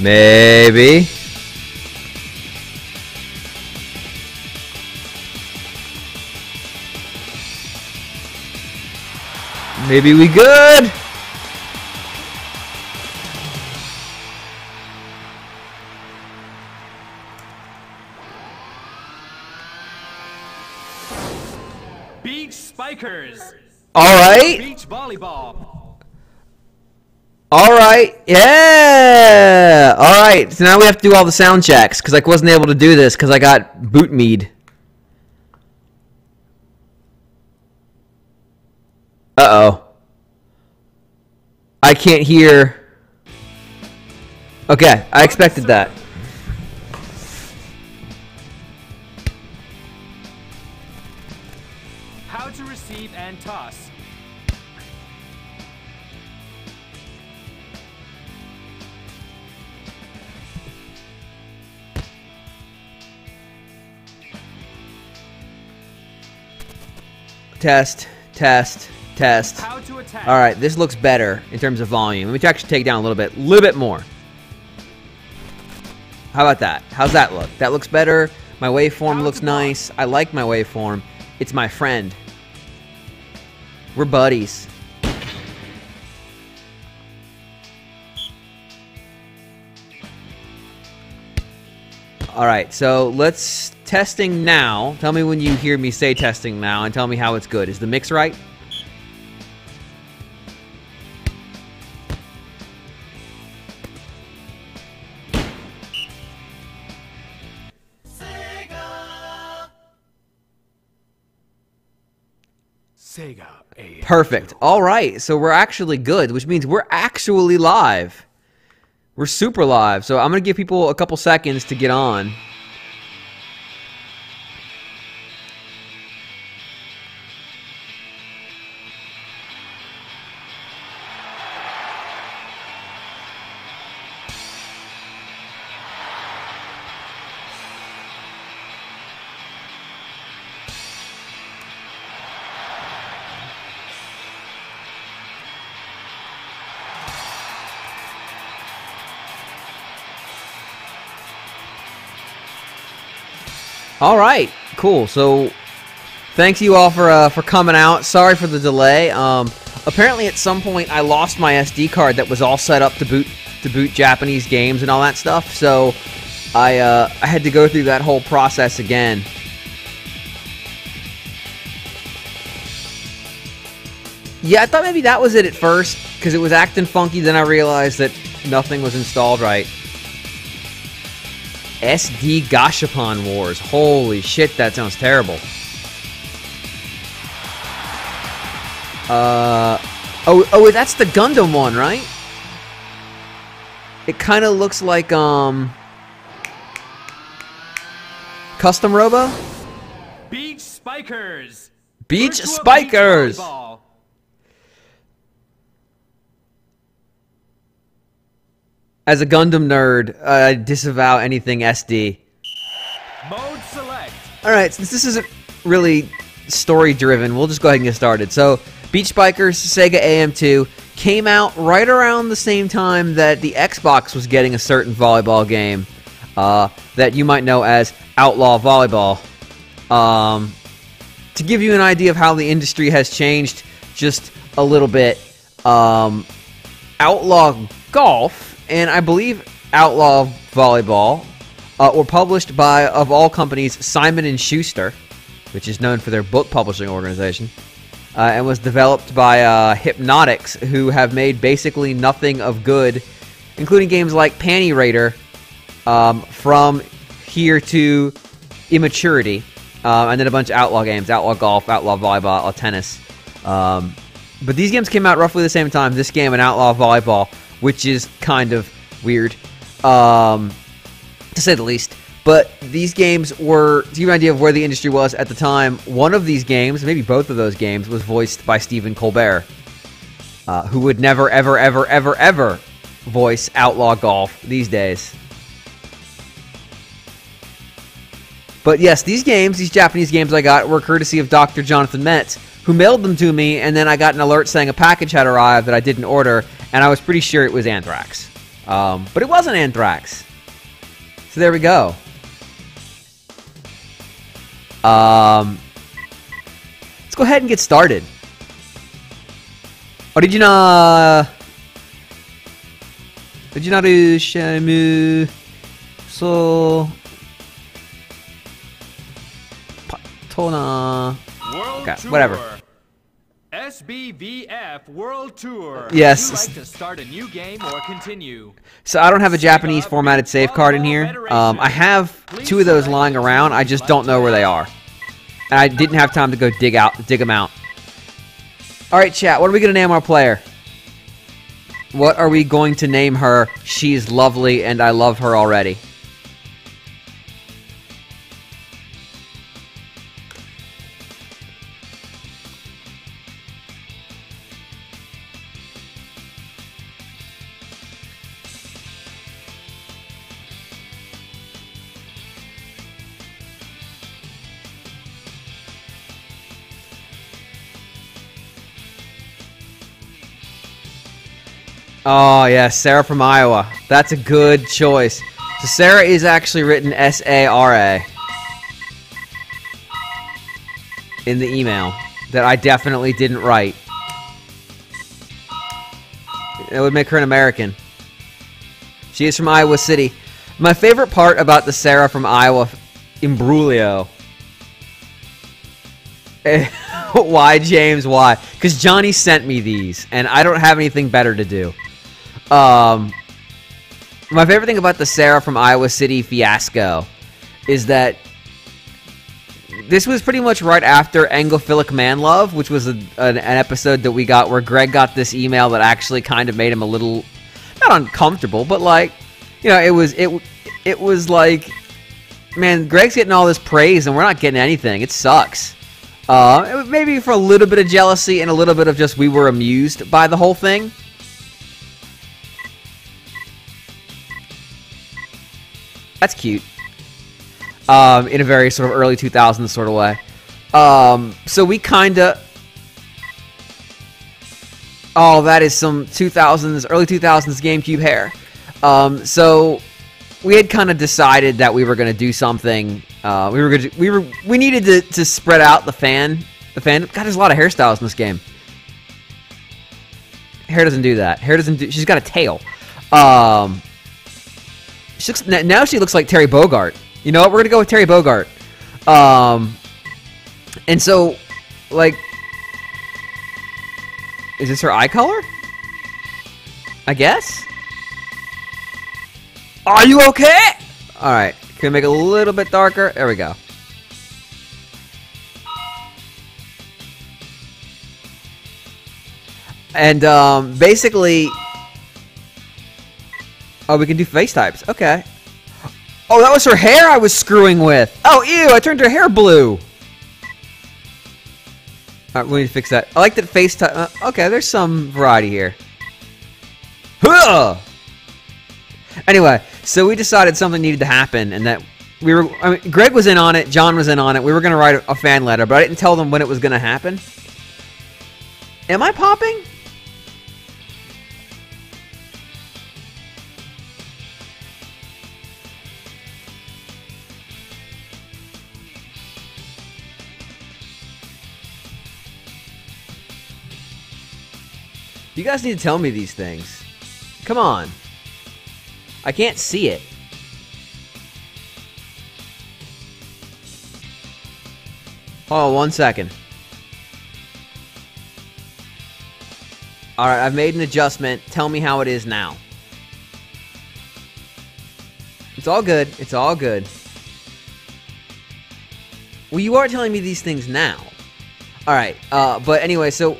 Maybe. Maybe we good. Beach Spikers. All right. Beach volleyball. All right. Yeah. All right. So now we have to do all the sound checks because I wasn't able to do this because I got boot mead. Uh oh. I can't hear. Okay, I expected that. Test, test, test. How to attack. All right, this looks better in terms of volume. Let me actually take down a little bit, a little bit more. How about that? How's that look? That looks better. My waveform How looks nice. I like my waveform. It's my friend. We're buddies. All right, so let's testing now. Tell me when you hear me say testing now and tell me how it's good. Is the mix right? Sega. A. Perfect. All right. So we're actually good, which means we're actually live. We're super live. So I'm going to give people a couple seconds to get on. All right. Cool. So thanks you all for uh, for coming out. Sorry for the delay. Um, apparently at some point I lost my SD card that was all set up to boot to boot Japanese games and all that stuff. So I uh, I had to go through that whole process again. Yeah, I thought maybe that was it at first because it was acting funky. Then I realized that nothing was installed right. SD Gashapon Wars. Holy shit, that sounds terrible. Uh, oh, oh, that's the Gundam one, right? It kind of looks like um, Custom Robo, Beach Spikers. Beach Virtua Spikers. Beach volleyball. As a Gundam nerd, I disavow anything SD. Mode select. All right, since this isn't really story driven, we'll just go ahead and get started. So, Beach Spikers Sega AM2 came out right around the same time that the Xbox was getting a certain volleyball game uh, that you might know as Outlaw Volleyball. Um, to give you an idea of how the industry has changed just a little bit, um, Outlaw Golf and I believe Outlaw Volleyball uh, were published by, of all companies, Simon and Schuster, which is known for their book publishing organization, uh, and was developed by uh, Hypnotix, who have made basically nothing of good, including games like Panty Raider, um, from here to Immaturity, uh, and then a bunch of Outlaw games, Outlaw Golf, Outlaw Volleyball, Outlaw Tennis. Um, but these games came out roughly the same time. This game and Outlaw Volleyball, which is kind of weird, um, to say the least. But these games were, to give you an idea of where the industry was at the time, one of these games, maybe both of those games, was voiced by Stephen Colbert, uh, who would never, ever, ever, ever, ever voice Outlaw Golf these days. But yes, these games, these Japanese games I got, were courtesy of Dr. Jonathan Metts, who mailed them to me, and then I got an alert saying a package had arrived that I didn't order, and I was pretty sure it was Anthrax. Um, but it wasn't Anthrax. So there we go. Um, let's go ahead and get started. Original. Originaru Shamu. So. Patona. Okay, whatever. SBVF World Tour. Yes. Would you like to start a new game or continue? So I don't have a Japanese formatted save card in here. Um, I have two of those lying around. I just don't know where they are, and I didn't have time to go dig out, dig them out. All right, chat. What are we gonna name our player? What are we going to name her? She's lovely, and I love her already. Oh yeah, Sarah from Iowa. That's a good choice. So Sarah is actually written S A R A in the email that I definitely didn't write. That would make her an American. She is from Iowa City. My favorite part about the Sarah from Iowa imbroglio. why, James? Why? Because Johnny sent me these, and I don't have anything better to do. Um, my favorite thing about the Sarah from Iowa City fiasco is that this was pretty much right after Anglophilic Man Love, which was a, an, an episode that we got where Greg got this email that actually kind of made him a little not uncomfortable, but like you know, it was it it was like man, Greg's getting all this praise and we're not getting anything. It sucks. Uh, maybe for a little bit of jealousy and a little bit of just we were amused by the whole thing. That's cute. Um, in a very sort of early 2000s sort of way. Um, so we kind of. Oh, that is some 2000s, early 2000s GameCube hair. Um, so we had kind of decided that we were going to do something. Uh, we were going to, we were, we needed to, to spread out the fan, the fan. God, there's a lot of hairstyles in this game. Hair doesn't do that. Hair doesn't do. She's got a tail. Um, she looks now. She looks like Terry Bogard. You know what? We're gonna go with Terry Bogard. Um, and so, like, is this her eye color? I guess. Are you okay? All right. Can we make it a little bit darker? There we go. And um, basically, oh, we can do face types. Okay. Oh, that was her hair I was screwing with. Oh, ew! I turned her hair blue. All right, we need to fix that. I like that face type. Uh, okay, there's some variety here. Huh! Anyway, so we decided something needed to happen, and that we were. I mean, Greg was in on it. John was in on it. We were going to write a, a fan letter, but I didn't tell them when it was going to happen. Am I popping? You guys need to tell me these things. Come on. I can't see it. Hold on one second. Alright, I've made an adjustment. Tell me how it is now. It's all good. It's all good. Well, you are telling me these things now. Alright, uh, but anyway, so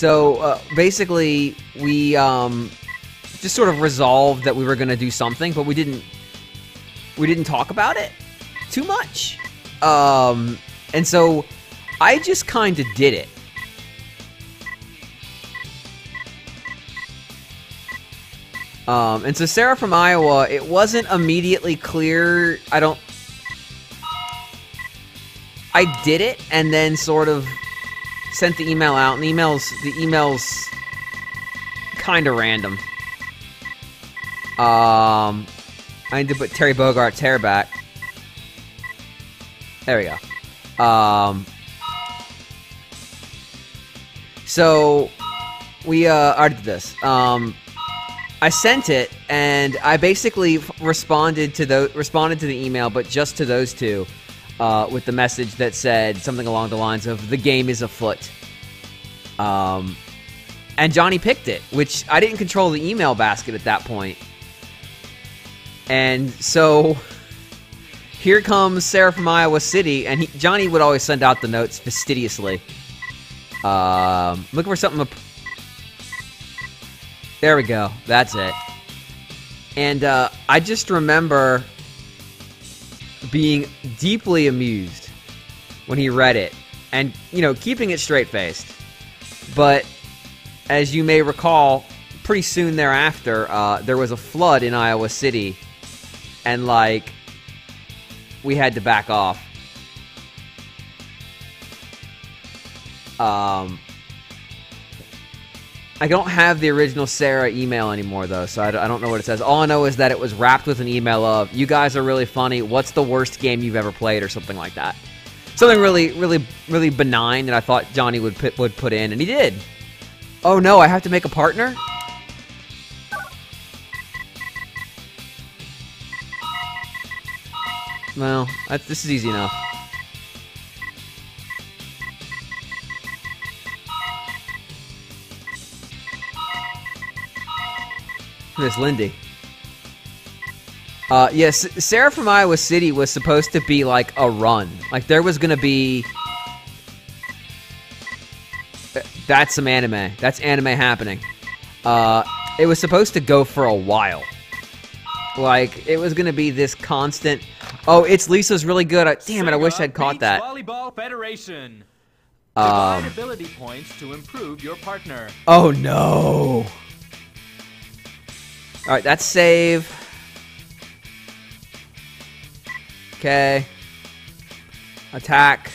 So uh, basically, we um, just sort of resolved that we were going to do something, but we didn't. We didn't talk about it too much, um, and so I just kind of did it. Um, and so Sarah from Iowa, it wasn't immediately clear. I don't. I did it, and then sort of sent the email out, and the emails the emails kind of random. Um, I need to put Terry Bogard's hair back. There we go. Um, so we uh, already did this. Um, I sent it, and I basically responded to the responded to the email, but just to those two, uh, with the message that said something along the lines of "the game is afoot." Um, and Johnny picked it, which I didn't control the email basket at that point. And so here comes Sarah from Iowa City, and he, Johnny would always send out the notes fastidiously. Um, looking for something. To, there we go. That's it. And uh, I just remember being deeply amused when he read it, and you know, keeping it straight faced. But as you may recall, pretty soon thereafter, uh, there was a flood in Iowa City, and like we had to back off. Um, I don't have the original Sarah email anymore though, so I, don't know what it says. All I know is that it was wrapped with an email of "You guys are really funny. What's the worst game you've ever played?" or something like that. Something really, really, really benign that I thought Johnny would put, would put in, and he did. Oh no, I have to make a partner? Well, this is easy enough. Miss Lindy. Uh, yes, Sarah from Iowa City was supposed to be like a run. Like there was gonna be. That's some anime. That's anime happening. Uh, it was supposed to go for a while. Like it was gonna be this constant. Oh, it's Lisa's really good. I, damn it! I wish I'd caught that. Volleyball Federation. Um, ability points to improve your partner. Oh no! All right, that's save. Okay. Attack.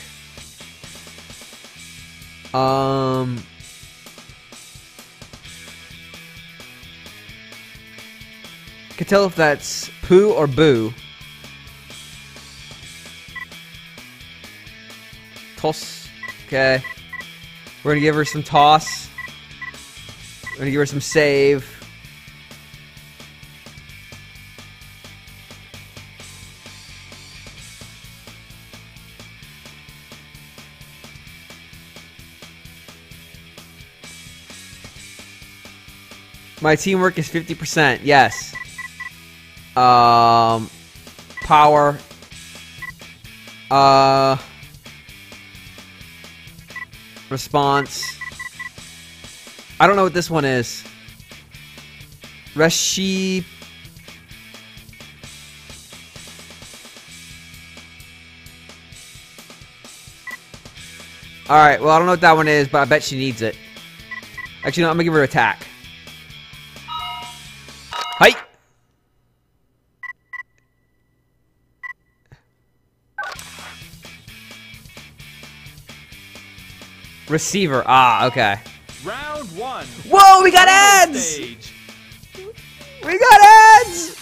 Um. Can tell if that's poo or boo. Toss. Okay. We're gonna give her some toss. We're gonna give her some save. My teamwork is 50%. Yes. Um power uh response I don't know what this one is. Reshi Alright, well I don't know what that one is, but I bet she needs it. Actually no, I'm gonna give her attack. Hi! Receiver. Ah, okay. Round one. Whoa, we got ads! We got ads!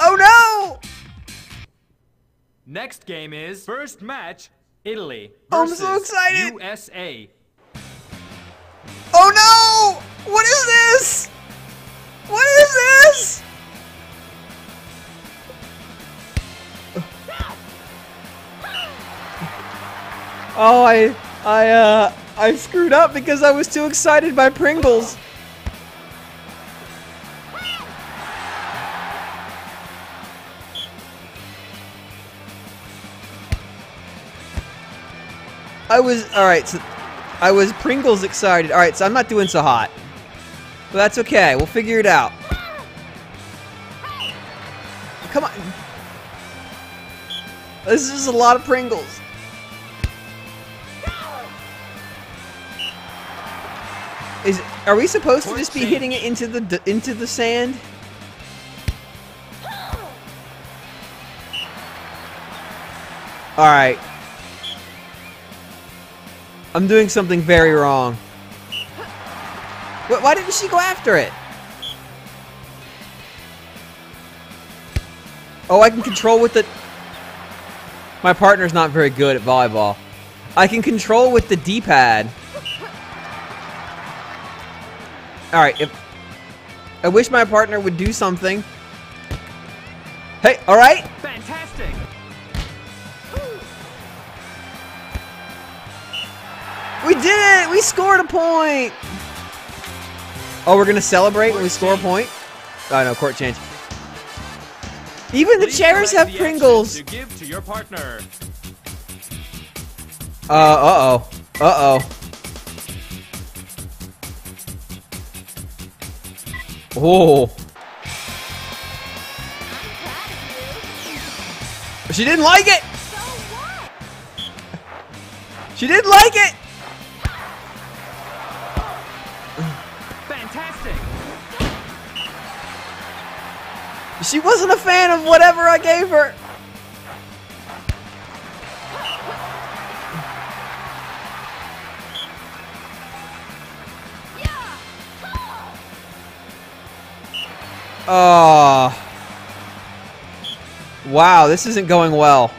Oh no! Next game is first match Italy I'm versus so excited. USA. Oh no! What is this? What is this? Oh, I, I, uh, I screwed up because I was too excited by Pringles. I was all right. So I was Pringles excited. All right, so I'm not doing so hot, but that's okay. We'll figure it out. Come on. This is a lot of Pringles. Is are we supposed to just be hitting it into the into the sand? All right. I'm doing something very wrong. Wh- Why didn't she go after it? Oh, I can control with the... My partner's not very good at volleyball. I can control with the D-pad. Alright, if... I wish my partner would do something. Hey, alright? Fantastic. We did it! We scored a point! Oh, we're gonna celebrate when we score a point? Oh no, court change. Even the Please chairs have the Pringles! To give to your partner. Uh, uh-oh. Uh-oh. Oh. She didn't like it! She didn't like it! She wasn't a fan of whatever I gave her. Oh. Wow, this isn't going well.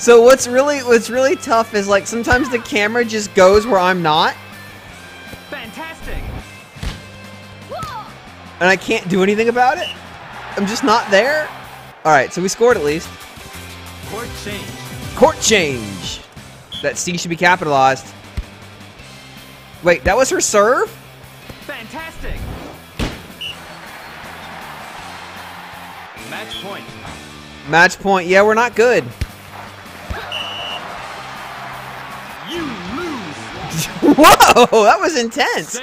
So what's really what's really tough is like sometimes the camera just goes where I'm not Fantastic. and I can't do anything about it. I'm just not there. All right, so we scored at least. Court change. Court change. That C should be capitalized. Wait, that was her serve? Fantastic. Match point. Match point. Yeah, we're not good. Whoa, that was intense.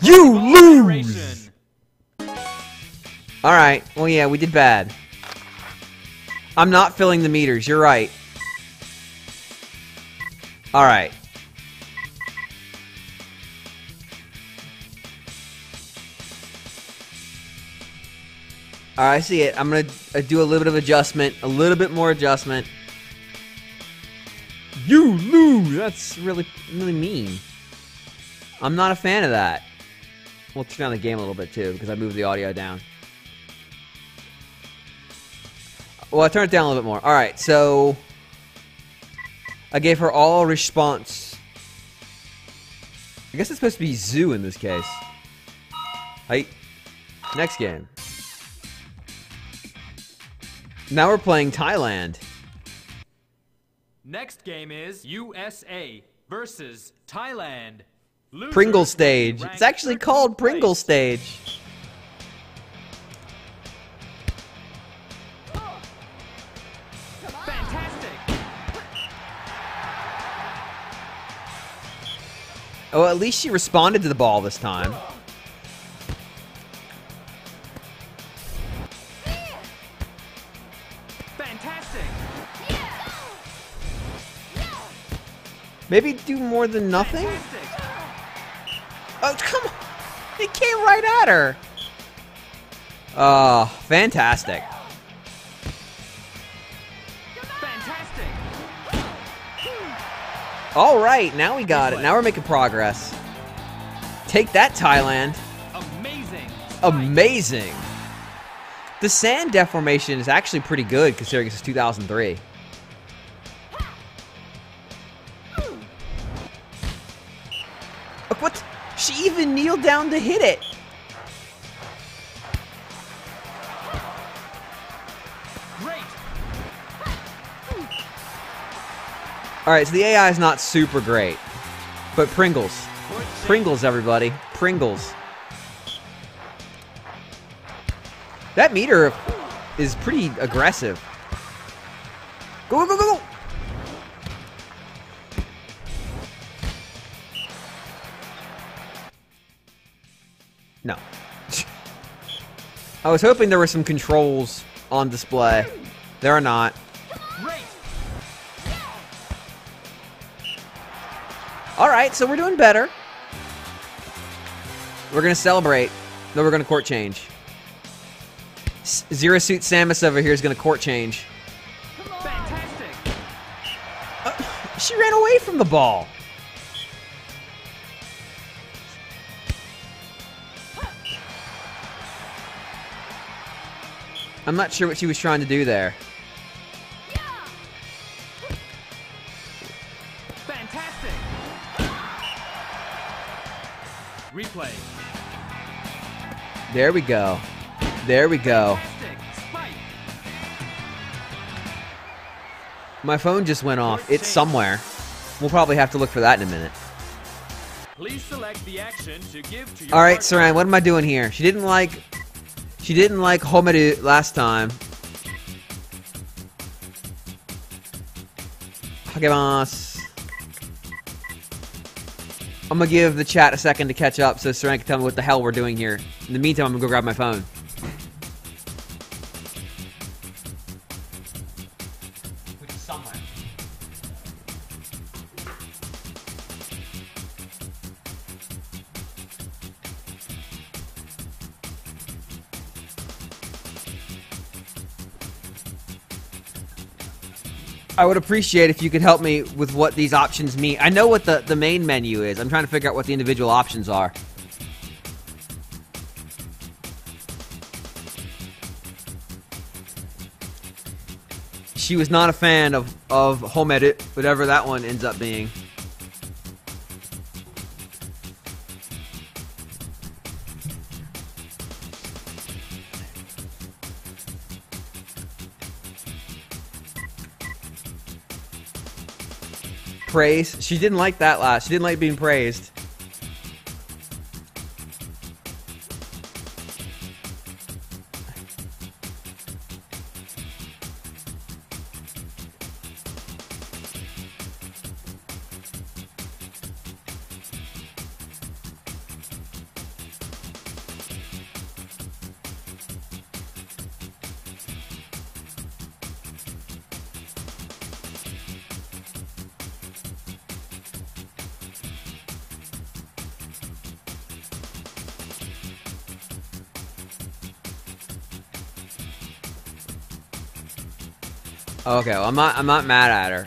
You lose. All right. Well, yeah, we did bad. I'm not filling the meters. You're right. All right. All right, I see it. I'm going to uh, do a little bit of adjustment, a little bit more adjustment. You lose. That's really, really mean. I'm not a fan of that. We'll turn down the game a little bit too because I moved the audio down. Well, I turned it down a little bit more. All right, so I gave her all response. I guess it's supposed to be zoo in this case. Hey, next game. Now we're playing Thailand. Next game is USA versus Thailand. Losers Pringle stage. It's actually called Pringle stage. Fantastic. Oh, at least she responded to the ball this time. Maybe do more than nothing? Oh, come on. It came right at her. Oh, fantastic. Fantastic. All right, now we got it. Now we're making progress. Take that, Thailand. Amazing. Amazing. The sand deformation is actually pretty good considering this is 2003. She even kneeled down to hit it. Great. All right, so the AI is not super great, but Pringles, Pringles, everybody, Pringles. That meter is pretty aggressive. Go, go, go, go, No. I was hoping there were some controls on display. There are not. All right, so we're doing better. We're gonna celebrate. Then we're gonna court change. S- Zero Suit Samus over here is going to court change. Fantastic. Uh, she ran away from the ball. I'm not sure what she was trying to do there. Fantastic. Replay. There we go. There we go. My phone just went off. It's somewhere. We'll probably have to look for that in a minute. Please select the action to give to your All right. Saran, what am I doing here? She didn't like she didn't like Homeru last time. Hagemas. I'm gonna give the chat a second to catch up so Saran can tell me what the hell we're doing here. In the meantime, I'm gonna go grab my phone. I would appreciate if you could help me with what these options mean. I know what the, the main menu is. I'm trying to figure out what the individual options are. She was not a fan of, of home edit, whatever that one ends up being. Praise. She didn't like that last. She didn't like being praised. Okay, well, I'm not. I'm not mad at her.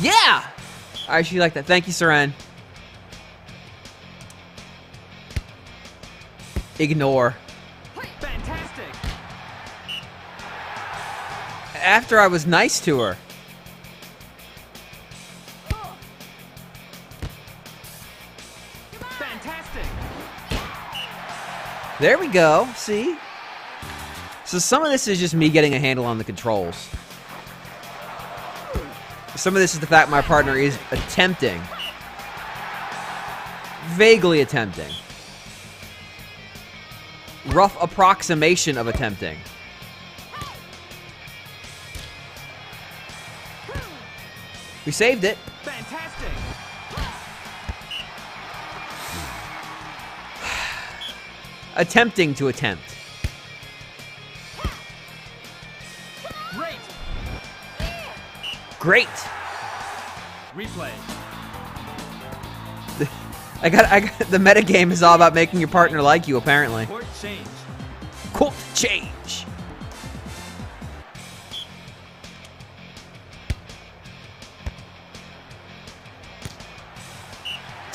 Yeah. All right, she liked that. Thank you, Seren. Ignore. Fantastic. After I was nice to her. There we go. See? So some of this is just me getting a handle on the controls. Some of this is the fact my partner is attempting. Vaguely attempting. Rough approximation of attempting. We saved it. Attempting to attempt. Great. Great. Replay. I got, I got the metagame is all about making your partner like you, apparently. Court change. Court change.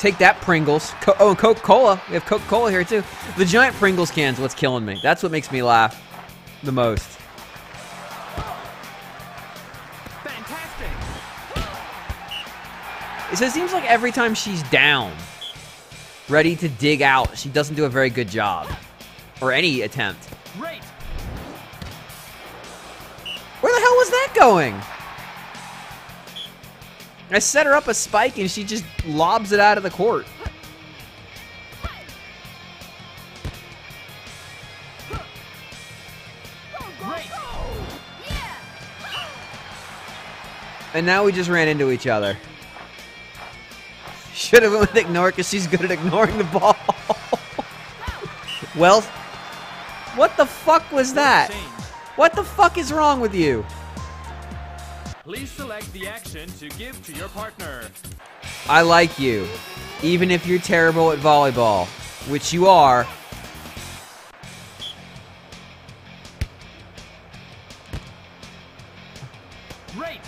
Take that, Pringles. Co- oh, and Coca-Cola. We have Coca-Cola here, too. The giant Pringles can's what's killing me. That's what makes me laugh the most. Fantastic. So it seems like every time she's down, ready to dig out, she doesn't do a very good job. Or any attempt. Great. Where the hell was that going? I set her up a spike and she just lobs it out of the court. And now we just ran into each other. Should have went with ignore because she's good at ignoring the ball. well, what the fuck was that? What the fuck is wrong with you? Please select the action to give to your partner. I like you. Even if you're terrible at volleyball, which you are. Great.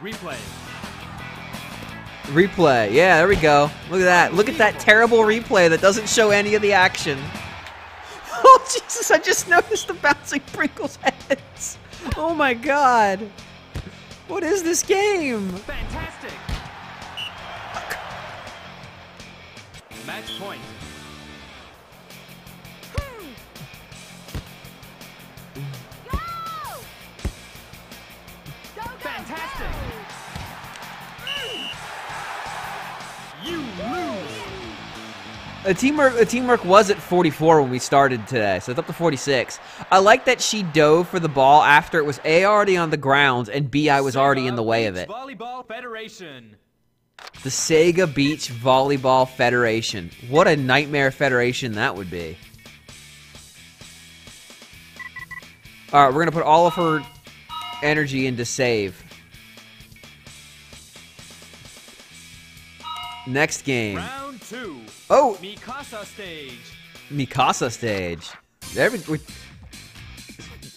Replay. Replay. Yeah, there we go. Look at that. Look at that terrible replay that doesn't show any of the action. Jesus, I just noticed the bouncing Pringles heads. Oh my god. What is this game? Fantastic. Match point. Go! Fantastic. The teamwork, the teamwork was at 44 when we started today, so it's up to 46. I like that she dove for the ball after it was A already on the ground and B I was already in the way of it. Volleyball Federation. The Sega Beach Volleyball Federation. What a nightmare federation that would be. All right, we're gonna put all of her energy into save. Next game. Round two. Oh, Mikasa stage. Mikasa stage. There we, we-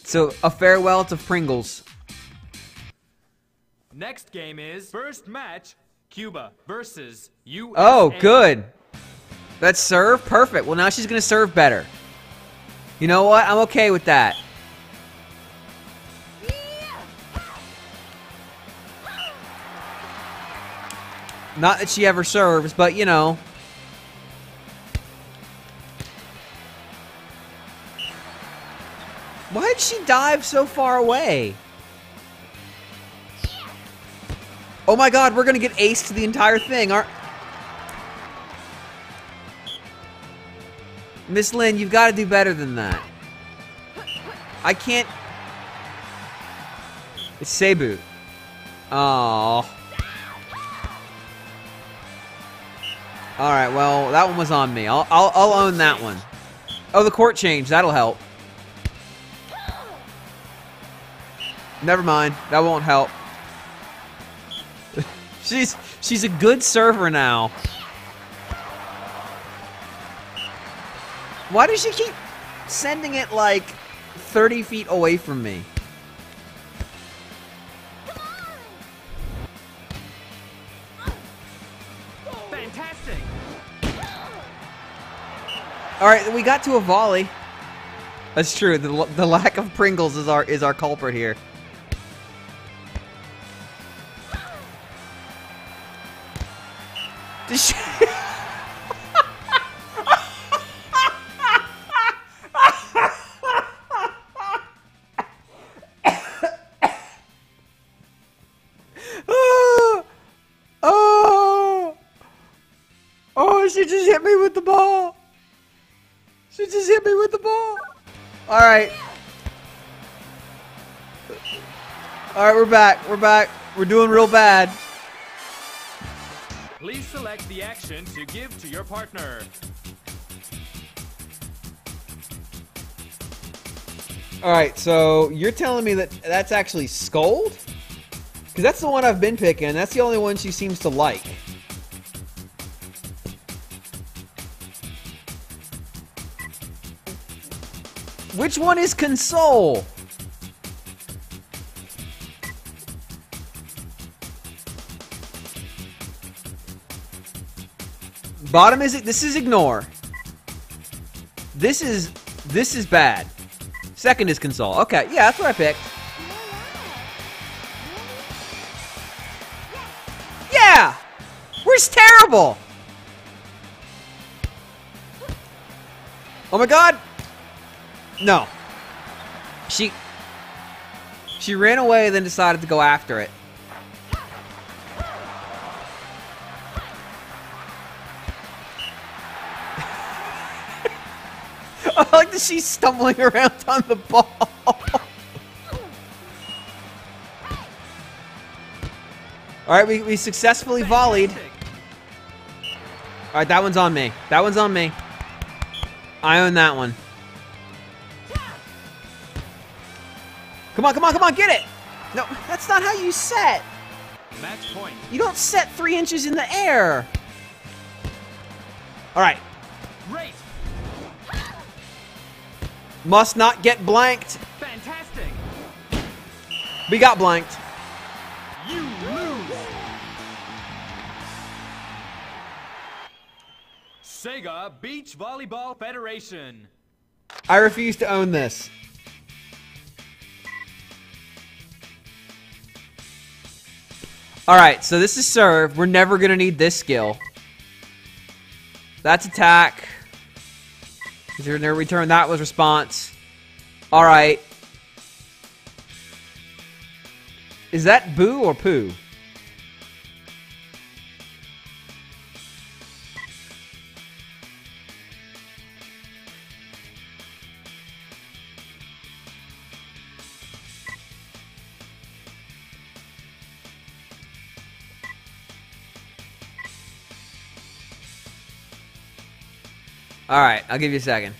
so a farewell to Pringles. Next game is first match Cuba versus USA. Oh, good. That's serve perfect. Well, now she's gonna serve better. You know what? I'm okay with that. Not that she ever serves, but you know. She dive so far away? Oh my god, we're gonna get aced to the entire thing, aren't Miss Lynn, you've got to do better than that. I can't. It's Cebu. Oh. All right. Well, that one was on me. I'll I'll, I'll own that one. Oh, the court change. That'll help. Never mind. That won't help. she's she's a good server now. Why does she keep sending it like 30 feet away from me? Fantastic. All right, we got to a volley. That's true. The, the lack of Pringles is our is our culprit here. Did she- oh, oh, oh, she just hit me with the ball. She just hit me with the ball. All right. All right, we're back. We're back. We're doing real bad. Please select the action to give to your partner. All right, so you're telling me that that's actually Scold? Because that's the one I've been picking. That's the only one she seems to like. Which one is Console? Bottom is it? This is ignore. This is this is bad. Second is console. Okay, yeah, that's what I picked. Yeah, where's terrible? Oh my god! No. She she ran away, and then decided to go after it. I like that she's stumbling around on the ball. All right, we, we successfully volleyed. All right, that one's on me. That one's on me. I own that one. Come on, come on, come on, get it! No, that's not how you set. Match point. You don't set three inches in the air. All right. Must not get blanked. Fantastic. We got blanked. You lose. Sega Beach Volleyball Federation. I refuse to own this. All right, so this is serve. We're never going to need this skill. That's attack. Return, return. That was response. All right. Is that boo or poo? All right, I'll give you a second.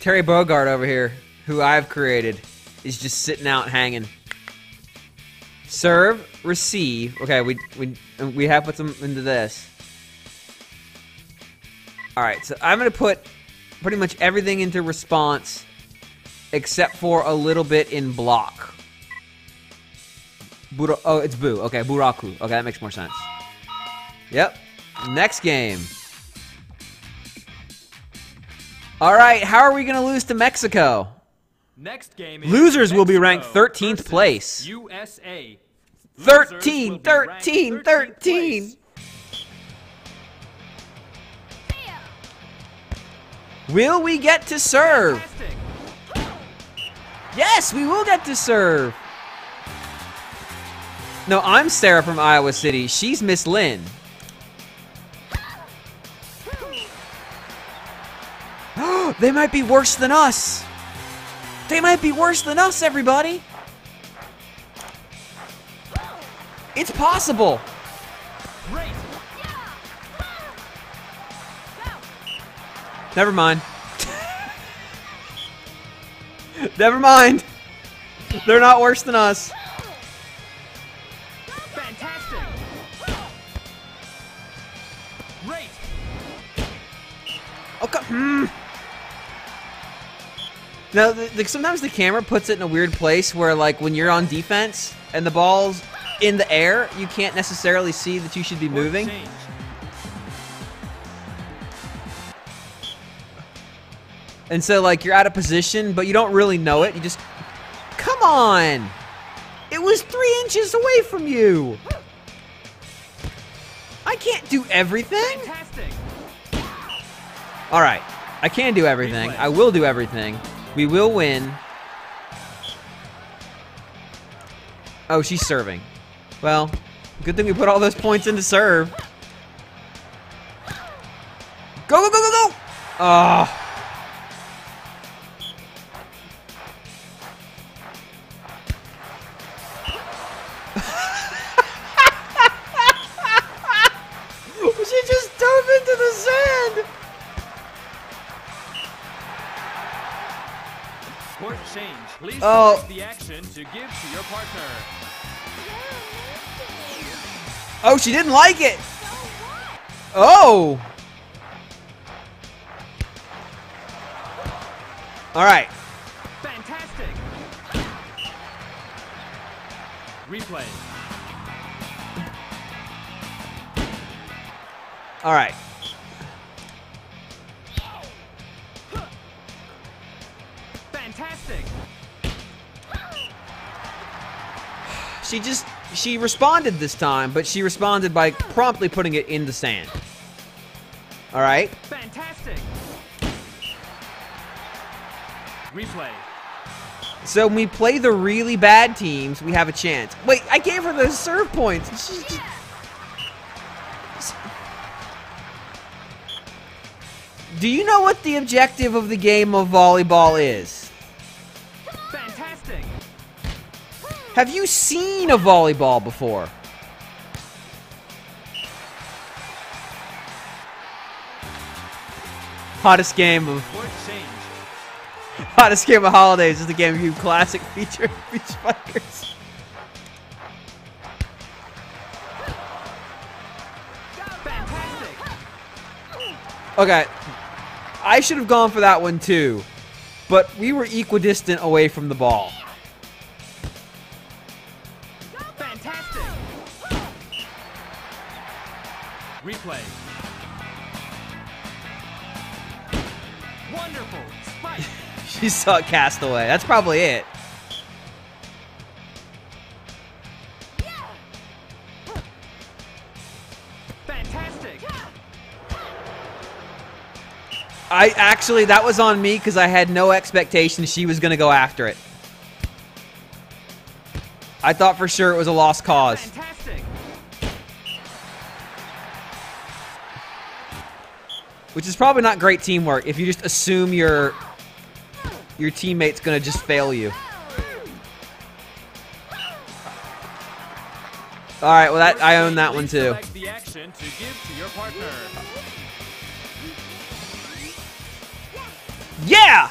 Terry Bogard over here, who I've created, is just sitting out hanging. Serve, receive. Okay, we we we have put some into this. All right, so I'm gonna put pretty much everything into response, except for a little bit in block. Bura- oh, it's Boo. Okay, Buraku. Okay, that makes more sense. Yep. Next game. All right, how are we going to lose to Mexico? Next game is Losers will be ranked 13th place. USA. 13, Losers will be ranked 13, 13th 13. Will we get to serve? Yes, we will get to serve. No, I'm Sarah from Iowa City. She's Miss Lynn. they might be worse than us. They might be worse than us, everybody. It's possible. Never mind. Never mind. They're not worse than us. Okay. Hmm. Now, the, the, sometimes the camera puts it in a weird place where, like, when you're on defense and the ball's in the air, you can't necessarily see that you should be moving. And so, like, you're out of position, but you don't really know it. You just. Come on! It was three inches away from you! I can't do everything! Fantastic. Alright. I can do everything. I will do everything. We will win. Oh, she's serving. Well, good thing we put all those points into serve. Go, go, go, go, go! Oh. Oh. the action to give to your partner. Oh, she didn't like it. Oh. All right. Fantastic. Replay. All right. Fantastic. She just she responded this time, but she responded by promptly putting it in the sand. All right. Fantastic. Replay. So when we play the really bad teams, we have a chance. Wait, I gave her those serve points. Just... Do you know what the objective of the game of volleyball is? Have you seen a volleyball before? Hottest game of. Hottest game of holidays is the GameCube Classic featuring Beach. Fantastic. Okay, I should have gone for that one too, but we were equidistant away from the ball. She saw Castaway. That's probably it. Fantastic. I actually that was on me because I had no expectation she was gonna go after it. I thought for sure it was a lost cause. Fantastic. Which is probably not great teamwork if you just assume your your teammate's gonna just fail you. All right, well that I own that one too. the action to give to your partner. Yeah.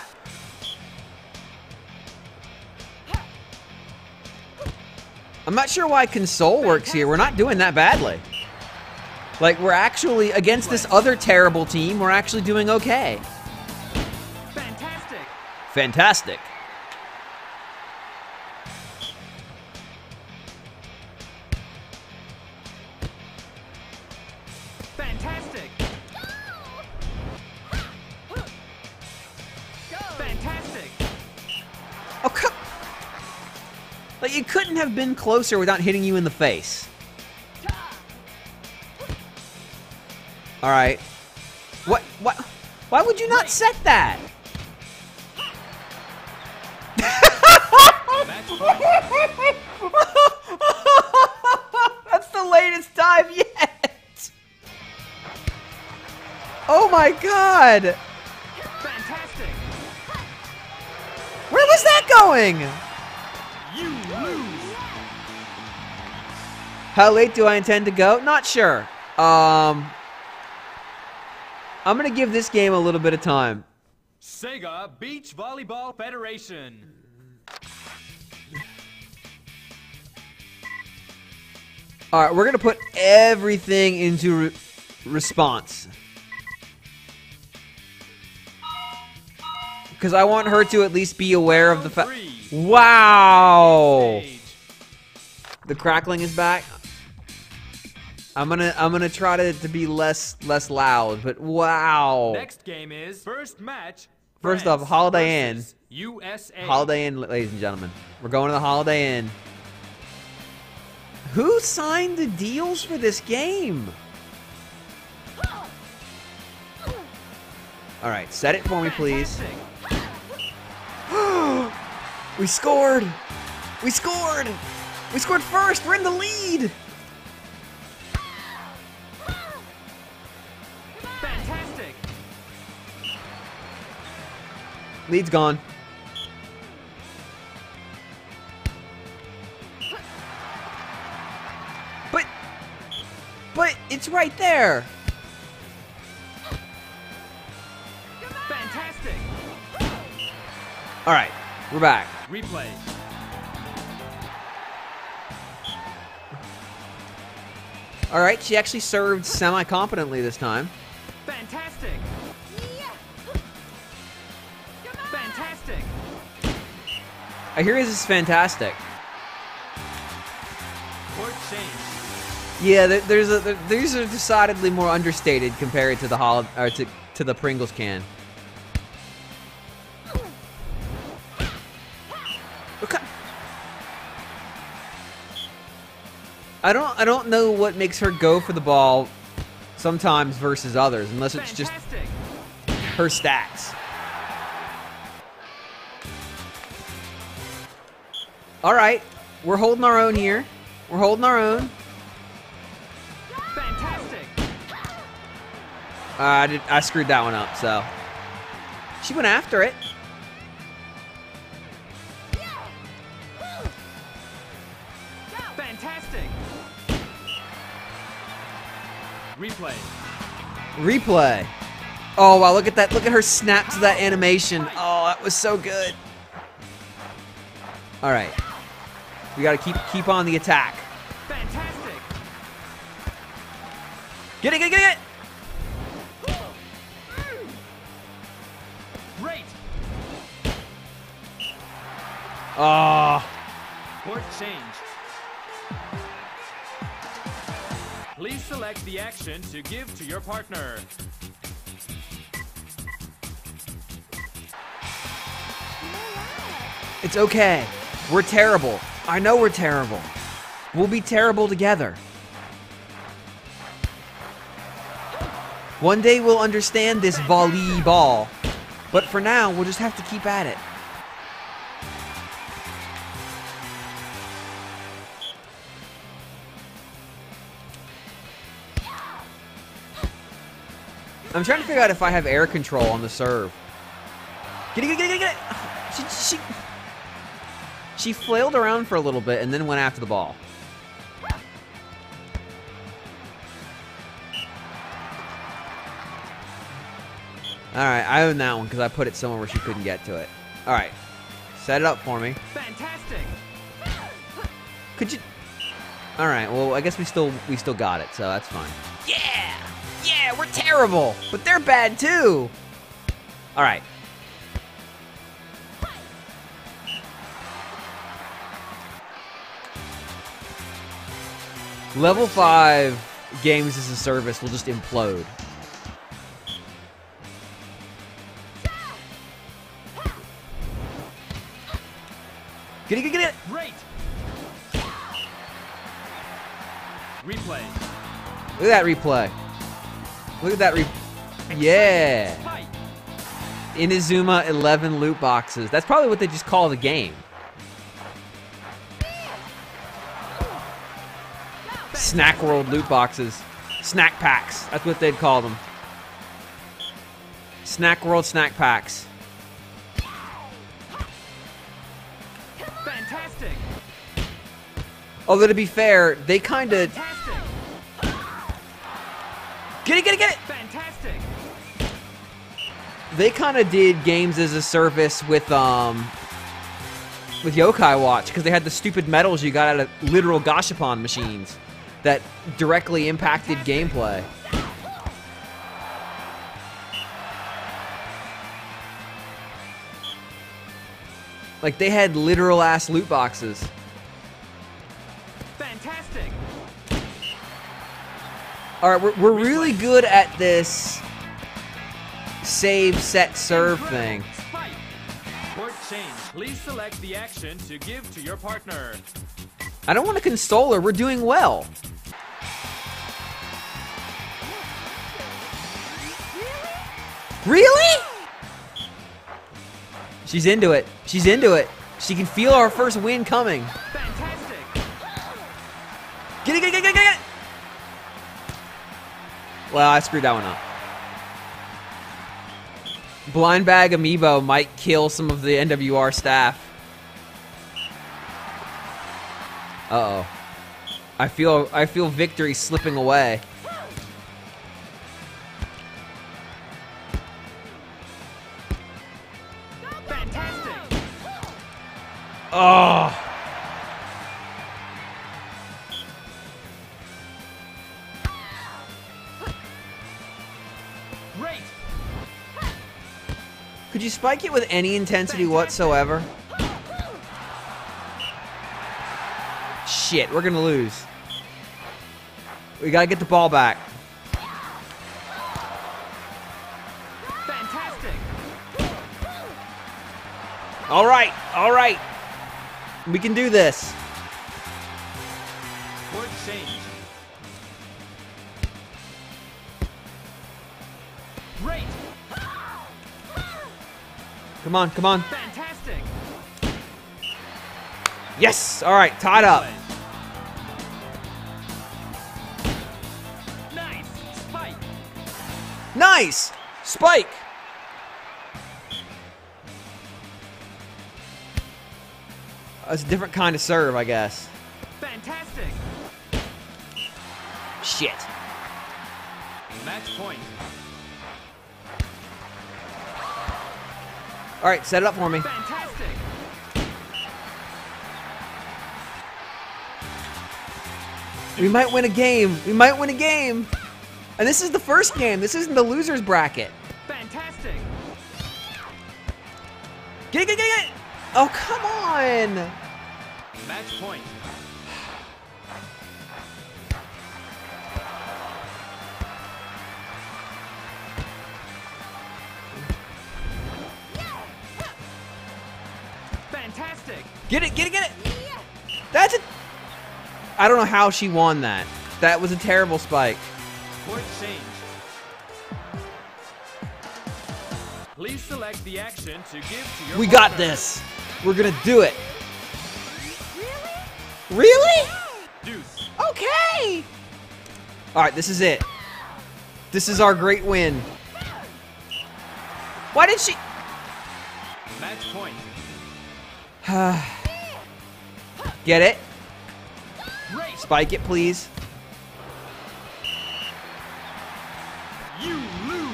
I'm not sure why console works here. We're not doing that badly. Like we're actually against this other terrible team. We're actually doing okay. Fantastic. Fantastic. Fantastic. Fantastic. Oh, come. Like, it couldn't have been closer without hitting you in the face. All right. What? What? Why would you not set that? That's the latest dive yet. Oh my god. Fantastic. Where was that going? You lose. How late do I intend to go? Not sure. Um, I'm gonna give this game a little bit of time. Sega Beach Volleyball Federation. All right, we're gonna put everything into re- response because I want her to at least be aware of the fact. Wow, the crackling is back. I'm gonna I'm gonna try to, to be less less loud, but wow. Next game is first match. First off, Holiday Inn. USA. Holiday Inn, ladies and gentlemen. We're going to the Holiday Inn. Who signed the deals for this game? All right, set it for me, please. We scored! We scored! We scored first! We're in the lead! Fantastic. Lead's gone. But it's right there. Fantastic. All right, we're back. Replay. All right, she actually served semi-competently this time. Fantastic. Fantastic. I hear this is fantastic. Yeah, there's a there, these are decidedly more understated compared to the hol- or to to the Pringles can. Okay. I don't I don't know what makes her go for the ball sometimes versus others, unless it's just her stats. All right, we're holding our own here. We're holding our own. Uh, I did. I screwed that one up. So she went after it. Fantastic. Replay. Replay. Oh wow! Look at that! Look at her snap to that animation. Oh, that was so good. All right. We got to keep keep on the attack. Fantastic. Get it, get it, get it! Oh, Court change. Please select the action to give to your partner. it's okay. We're terrible. I know we're terrible. We'll be terrible together. One day we'll understand this volleyball. But for now, we'll just have to keep at it. I'm trying to figure out if I have air control on the serve. Get it, get it, get it, get it! She, she, she flailed around for a little bit and then went after the ball. Alright, I own that one because I put it somewhere where she couldn't get to it. Alright. Set it up for me. Fantastic. Could you Alright, well I guess we still we still got it, so that's fine. Yeah! Yeah, we're terrible! But they're bad too! Alright. Level 5 games as a service will just implode. Get it, get it, get it! Great. Replay. Look at that replay. Look at that re. Yeah. Inazuma 11 loot boxes. That's probably what they just call the game. Snack World loot boxes. Snack packs. That's what they'd call them. Snack World snack packs. Fantastic. Although to be fair, they kind of. Get it, get it, get it. Fantastic. They kind of did games as a service with um with Yokai Watch because they had the stupid medals you got out of literal Gashapon machines that directly impacted gameplay. Like they had literal ass loot boxes. All right, we're, we're really good at this save, set, serve thing. Please select the action to give to your partner. I don't want to console her. We're doing well. Really? She's into it. She's into it. She can feel our first win coming. Fantastic. Get it, get it, get it, get it. Well, I screwed that one up. Blind Bag Amiibo might kill some of the NWR staff. Uh oh. I feel I feel victory slipping away. Fantastic. Oh. Could you spike it with any intensity whatsoever? Shit, we're gonna lose. We gotta get the ball back. Fantastic. All right, all right. We can do this. Come on, come on. Fantastic. Yes. All right, tied up. Nice. Spike. Nice. Spike. That's a different kind of serve, I guess. Fantastic. Shit. All right, set it up for me. Fantastic. We might win a game. We might win a game. And this is the first game. This isn't the losers bracket. Fantastic. Get it, get it, get it. Oh, come on. Match point. I don't know how she won that. That was a terrible spike. Point change. Please select the action to give to your We got partner. this. We're gonna do it. Really? Deuce. Okay. All right, this is it. This is our great win. Why did she? Match point. Get it? Spike it, please. You lose.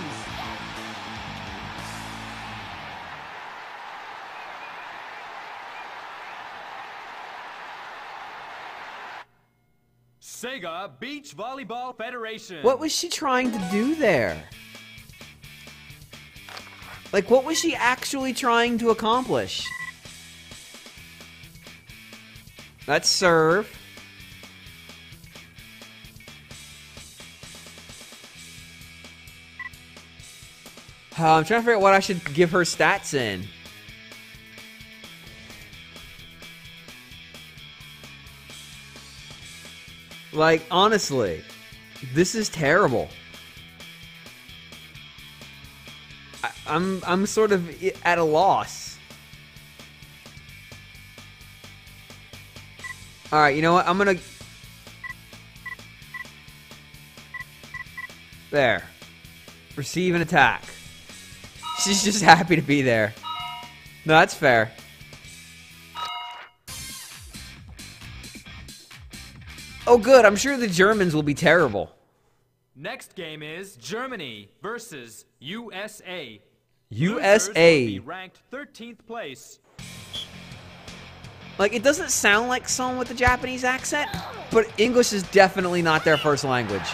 Sega Beach Volleyball Federation. What was she trying to do there? Like, what was she actually trying to accomplish? Let's serve. Uh, I'm trying to figure out what I should give her stats in. Like, honestly, this is terrible. I, I'm I'm sort of at a loss. All right, you know what? I'm gonna. There. Receive an attack. She's just happy to be there. No, that's fair. Oh, good. I'm sure the Germans will be terrible. Next game is Germany versus USA. USA. ranked 13th place. Like, it doesn't sound like someone with a Japanese accent, but English is definitely not their first language.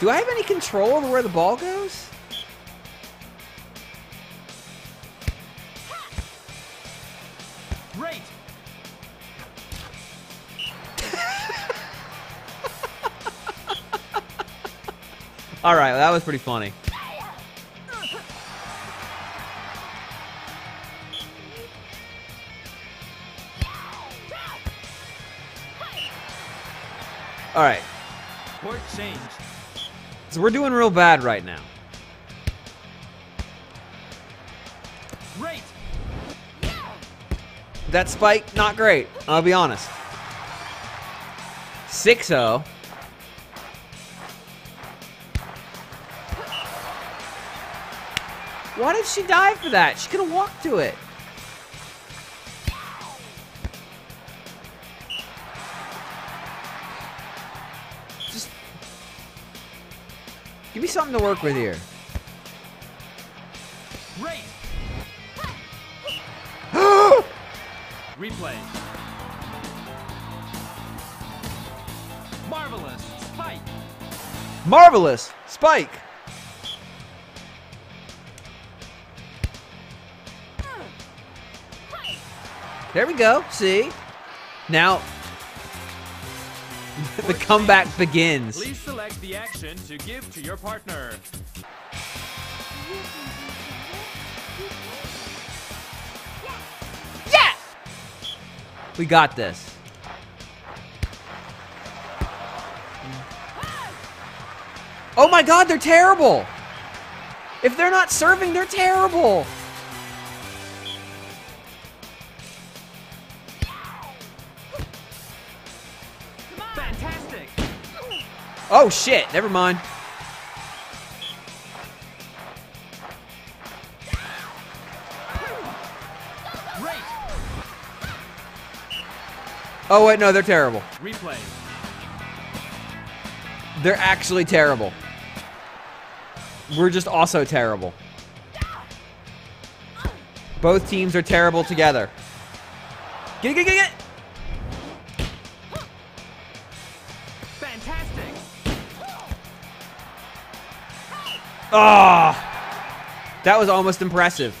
Do I have any control over where the ball goes? Great. All right, well, that was pretty funny. All right, Court change. So we're doing real bad right now. Great. That spike, not great. I'll be honest. 6 0. Why did she dive for that? She could have walked to it. Something to work with here. Great. Replay. Marvelous. Spike. Marvelous spike. There we go. See? Now the comeback begins. The action to give to your partner. Yeah! We got this. Oh my god, they're terrible! If they're not serving, they're terrible! Oh shit, never mind. Oh wait, no, they're terrible. Replay. They're actually terrible. We're just also terrible. Both teams are terrible together. Get it, get it, get it! Ah! That was almost impressive.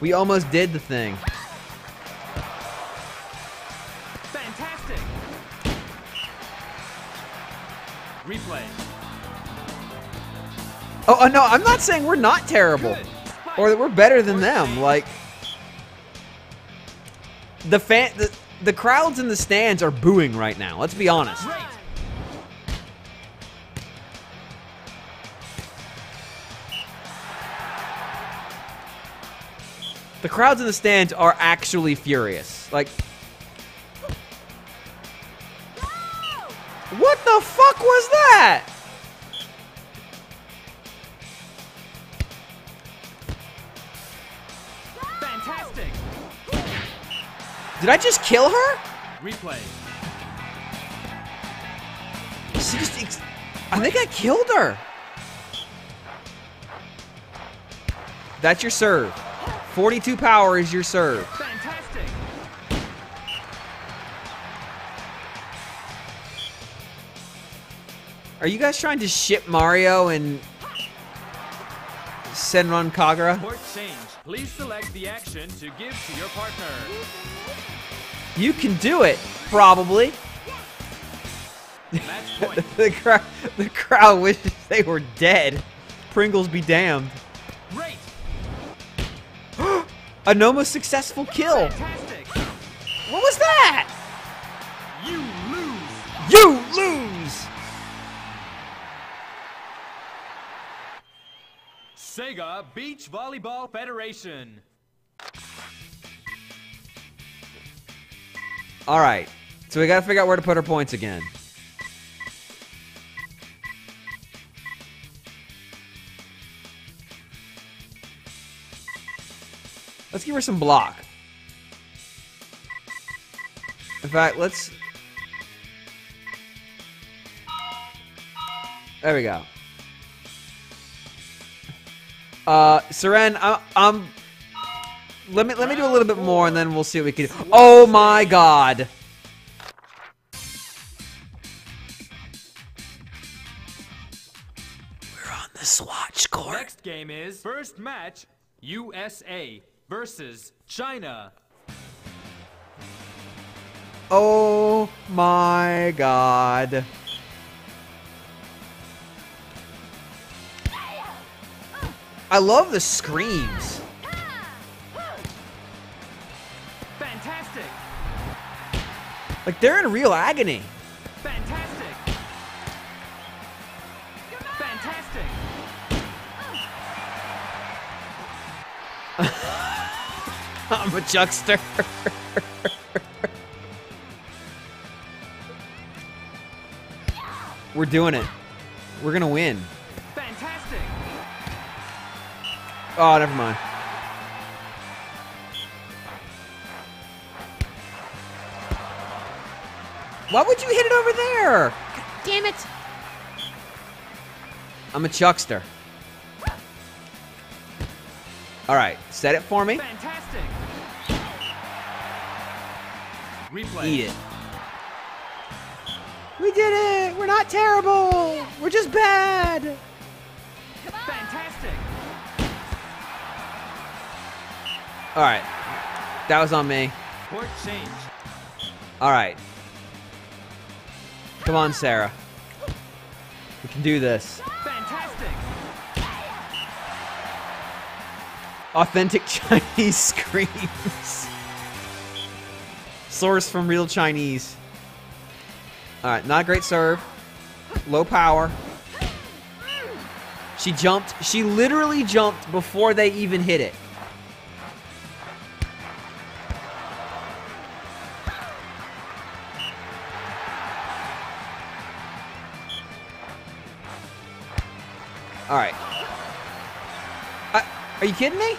We almost did the thing. Fantastic. Replay. Oh, oh, no, I'm not saying we're not terrible. Or that we're better than them. Like, the fan, the, the crowds in the stands are booing right now. Let's be honest. The crowds in the stands are actually furious. Like, what the fuck was that? Fantastic. Did I just kill her? Replay. She just ex- I think I killed her. That's your serve. 42 power is your serve. Fantastic. Are you guys trying to ship Mario and Senran Kagura? Please select the action to give to your partner. You can do it, probably. The crowd, the crowd wishes they were dead. Pringles be damned. A Noma successful kill. Fantastic. What was that? You lose. You lose. Sega Beach Volleyball Federation. All right. So we got to figure out where to put our points again. Let's give her some block. In fact, let's. There we go. Uh, Seren, I, I'm. Let me let me do a little bit more, and then we'll see what we can. do. Oh my God! We're on the Swatch court. Next game is first match USA versus China. Oh my God! I love the screams. Fantastic. Like they're in real agony. A chuckster. We're doing it. We're gonna win. Fantastic. Oh, never mind. Why would you hit it over there? God damn it. I'm a chuckster. All right, set it for me. Fantastic. Replay. Eat it. We did it. We're not terrible. We're just bad. Fantastic. All right. That was on me. Court change. All right. Come on, Sarah. We can do this. Fantastic. Authentic Chinese screams. Source from real Chinese. All right, not a great serve. Low power. She jumped. She literally jumped before they even hit it. All right. Uh, are you kidding me?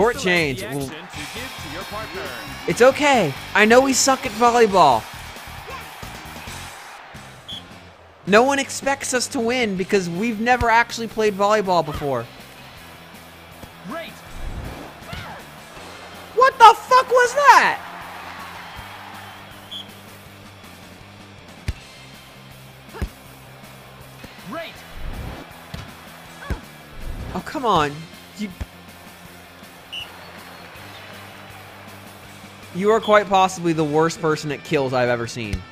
Court change. It's okay. I know we suck at volleyball. No one expects us to win because we've never actually played volleyball before. What the fuck was that? Oh, come on. You are quite possibly the worst person at kills I've ever seen.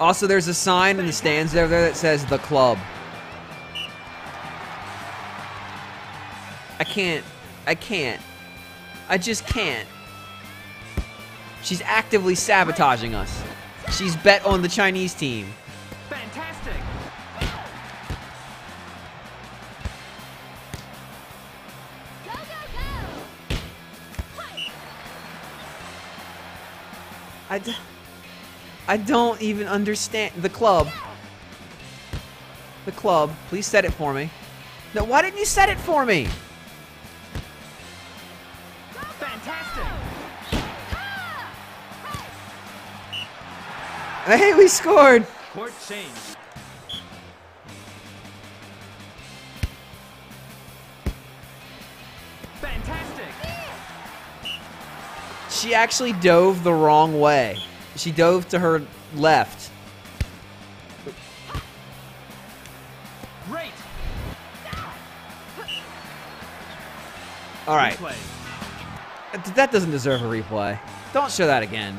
Also, there's a sign in the stands over there that says the club. I can't. I can't. I just can't. She's actively sabotaging us. She's bet on the Chinese team. I don't even understand the club. The club, please set it for me. No, why didn't you set it for me? Fantastic. Hey, we scored. Court change. Fantastic. She actually dove the wrong way. She dove to her left. Great. All right, Play. that doesn't deserve a replay. Don't show that again.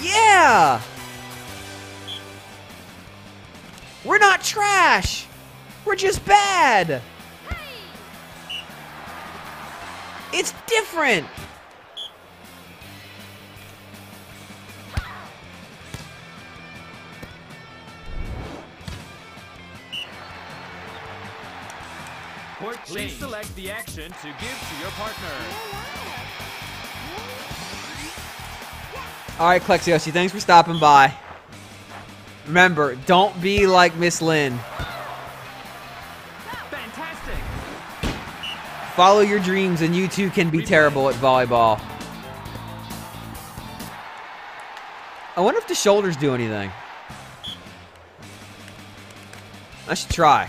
Yeah! We're not trash! We're just bad! It's different! Court change. Please select the action to give to your partner. Alright, Klexiosi, thanks for stopping by. Remember, don't be like Miss Lynn. Follow your dreams, and you too can be terrible at volleyball. I wonder if the shoulders do anything. I should try.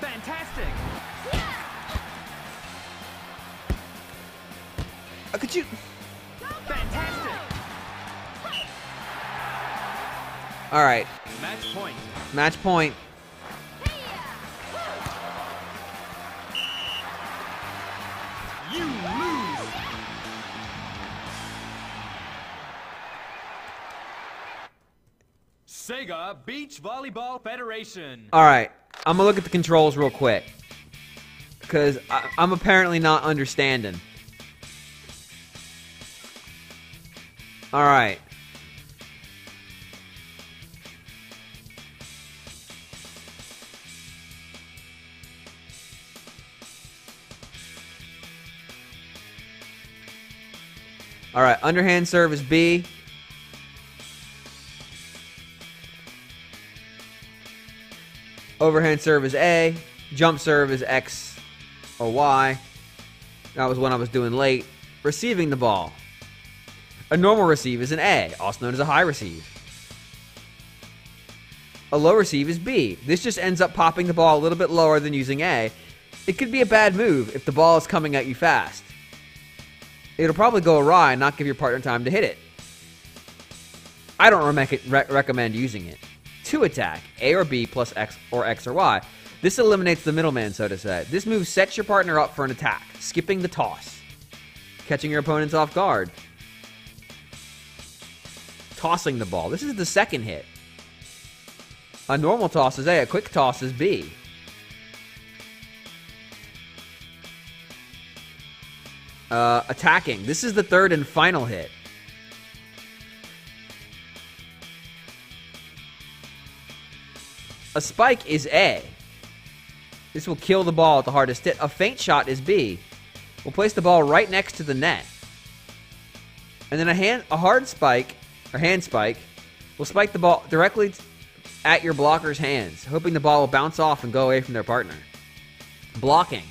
Fantastic. Uh, could you? Fantastic. All right, Match point. match point. Beach Volleyball Federation. All right, I'm gonna look at the controls real quick because I'm apparently not understanding. All right. All right, underhand serve is B. Overhand serve is A. Jump serve is X or Y. That was when I was doing late. Receiving the ball. A normal receive is an A, also known as a high receive. A low receive is B. This just ends up popping the ball a little bit lower than using A. It could be a bad move if the ball is coming at you fast. It'll probably go awry and not give your partner time to hit it. I don't re- recommend using it. To attack, A or B plus X or X or Y. This eliminates the middleman, so to say. This move sets your partner up for an attack, skipping the toss, catching your opponents off guard, tossing the ball. This is the second hit. A normal toss is A, a quick toss is B. Uh, attacking. This is the third and final hit. A spike is A. This will kill the ball at the hardest hit. A feint shot is B. We'll place the ball right next to the net. And then a hand, a hard spike, or hand spike, will spike the ball directly at your blocker's hands, hoping the ball will bounce off and go away from their partner. Blocking.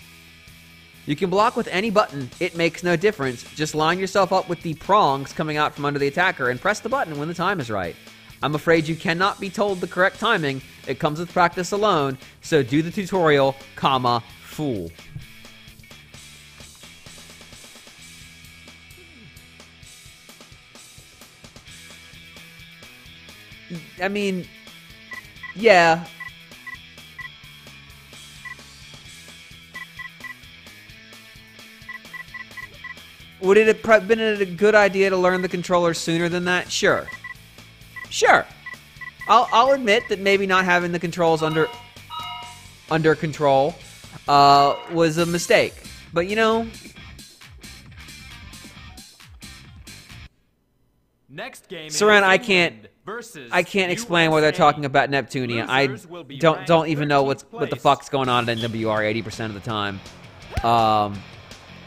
You can block with any button, it makes no difference. Just line yourself up with the prongs coming out from under the attacker and press the button when the time is right. I'm afraid you cannot be told the correct timing. It comes with practice alone, so do the tutorial, comma, fool. I mean, yeah. Would it have been a good idea to learn the controller sooner than that? Sure. Sure. I'll, I'll admit that maybe not having the controls under under control uh, was a mistake. But you know, Next game Saran, I can't- versus I can't explain why they're talking about Neptunia. I Losers be don't don't even know 13th what's what the fuck's going on at NWR 80% of the time. Um,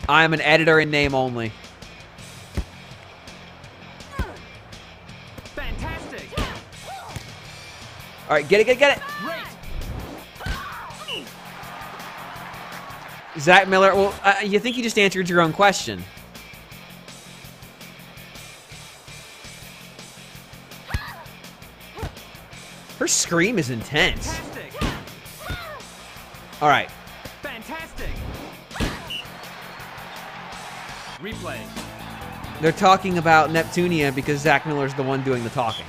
I'm an editor in name only. All right, get it, get it, get it. Zach Miller. Well, uh, you think you just answered your own question? Her scream is intense. Fantastic. All right, Fantastic. Replay. they're talking about Neptunia because Zach Miller's the one doing the talking.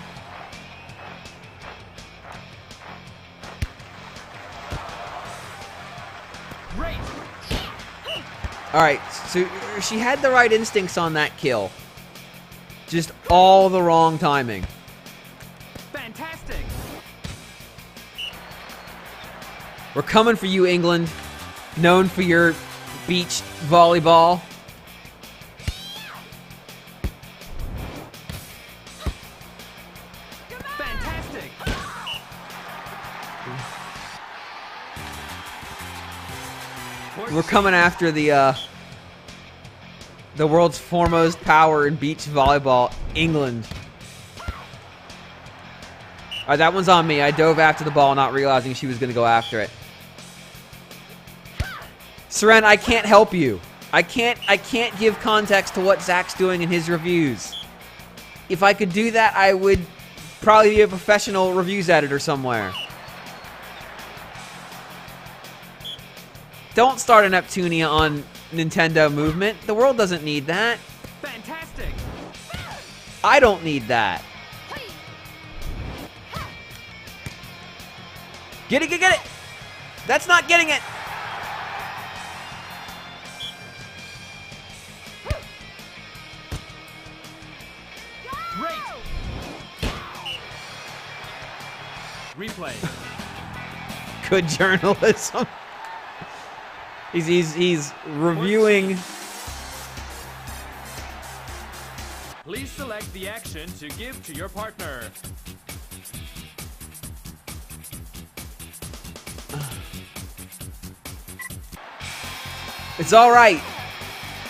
All right, so she had the right instincts on that kill. Just all the wrong timing. Fantastic. We're coming for you, England. Known for your beach volleyball. We're coming after the uh, the world's foremost power in beach volleyball, England. All right, that one's on me. I dove after the ball, not realizing she was going to go after it. Seren, I can't help you. I can't. I can't give context to what Zach's doing in his reviews. If I could do that, I would probably be a professional reviews editor somewhere. Don't start an Neptunia on Nintendo Movement. The world doesn't need that. Fantastic. I don't need that. Get it, get, it, get it. That's not getting it. Great. Replay. Good journalism. He's he's he's reviewing. Please select the action to give to your partner. It's all right.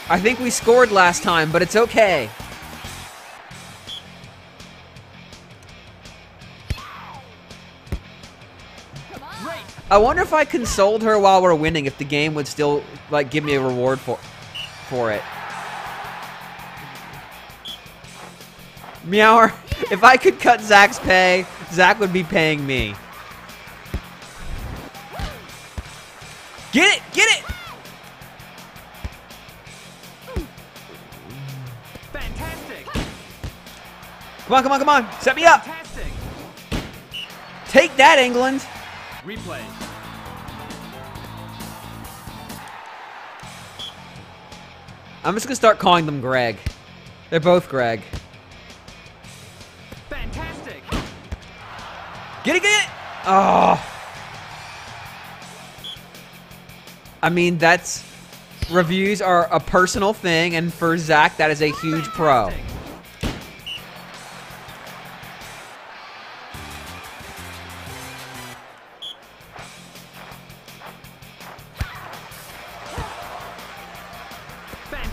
I think we scored last time, but it's okay. I wonder if I consoled her while we're winning, if the game would still like give me a reward for for it. Meower, if I could cut Zach's pay, Zach would be paying me. Get it, get it. Fantastic. Come on, come on, come on. Set me up. Fantastic. Take that, England. Replay. I'm just gonna start calling them Greg. They're both Greg. Fantastic. Get it, get it! Oh. I mean, that's. Reviews are a personal thing, and for Zach, that is a huge pro.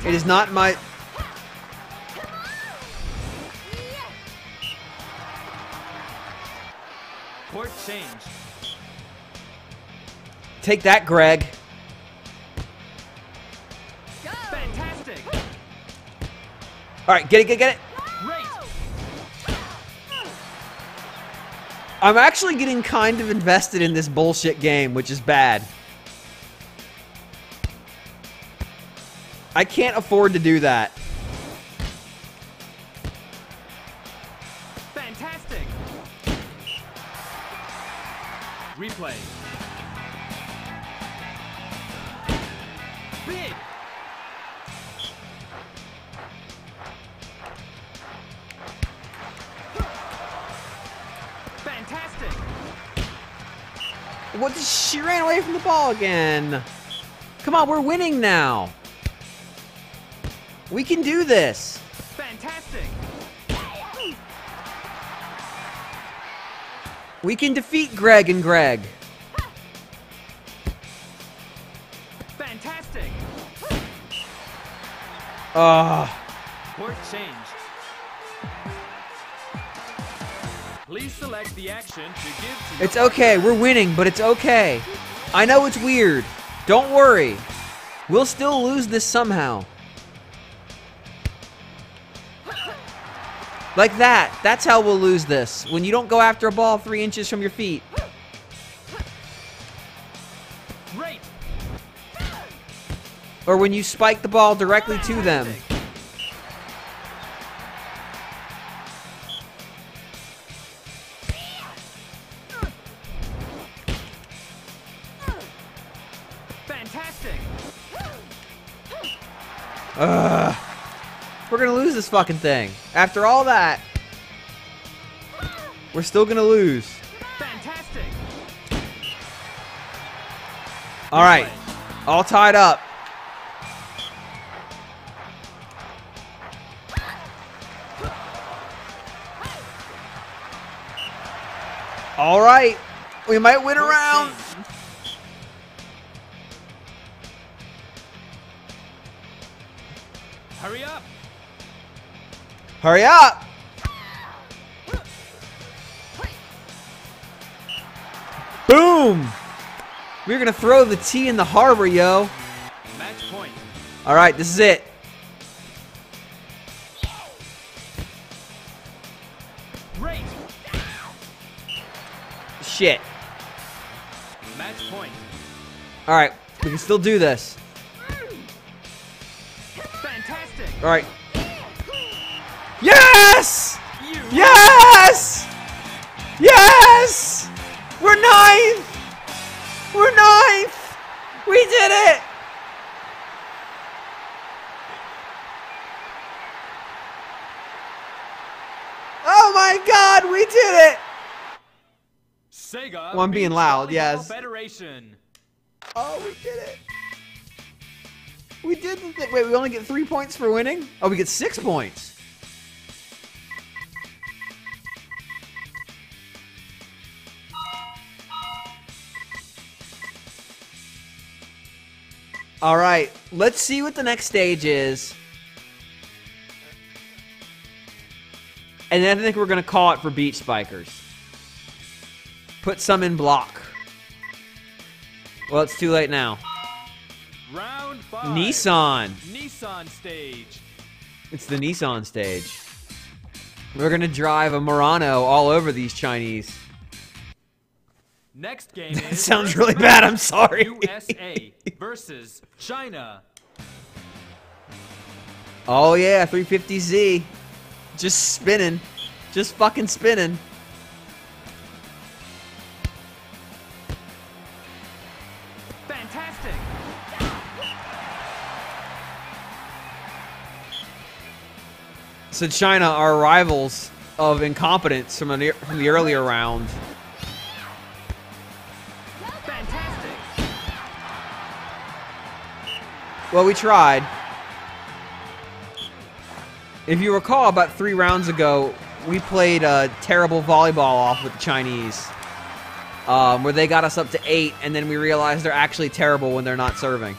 It is not my. Court change. Take that, Greg. Go. Fantastic. All right, get it, get it, get it. I'm actually getting kind of invested in this bullshit game, which is bad. I can't afford to do that. Fantastic. Replay. Big. Fantastic. What? She ran away from the ball again. Come on, we're winning now. We can do this. Fantastic. We can defeat Greg and Greg. Fantastic. Ah. Ugh. Court change. Please select the action to give to It's okay. We're winning, but it's okay. I know it's weird. Don't worry. We'll still lose this somehow. Like that. That's how we'll lose this. When you don't go after a ball three inches from your feet. Or when you spike the ball directly to them. Fucking thing. After all that, we're still gonna lose. Fantastic. All right. All tied up. All right. We might win a round. Hurry up. Boom. We're going to throw the T in the harbor, yo. Match point. All right, this is it. Great. Shit. Match point. All right, we can still do this. Fantastic. All right. Yes! Yes! Yes! We're ninth! We're ninth! We did it! Oh my god, we did it! Sega. Well, I'm being loud, Volleyball yes. Federation. Oh, we did it! We did the thing. Wait, we only get three points for winning? Oh, we get six points. All right, let's see what the next stage is. And then I think we're going to call it for Beach Spikers. Put some in block. Well, it's too late now. Round five. Nissan. Nissan stage. It's the Nissan stage. We're gonna drive a Murano all over these Chinese. Next game That is. sounds really bad, I'm sorry. USA versus China. Oh yeah, 350Z. Just spinning. Just fucking spinning. Fantastic. So China are rivals of incompetence from, an, from the earlier round. Well, we tried. If you recall, about three rounds ago, we played a terrible volleyball off with the Chinese, um, where they got us up to eight, and then we realized they're actually terrible when they're not serving.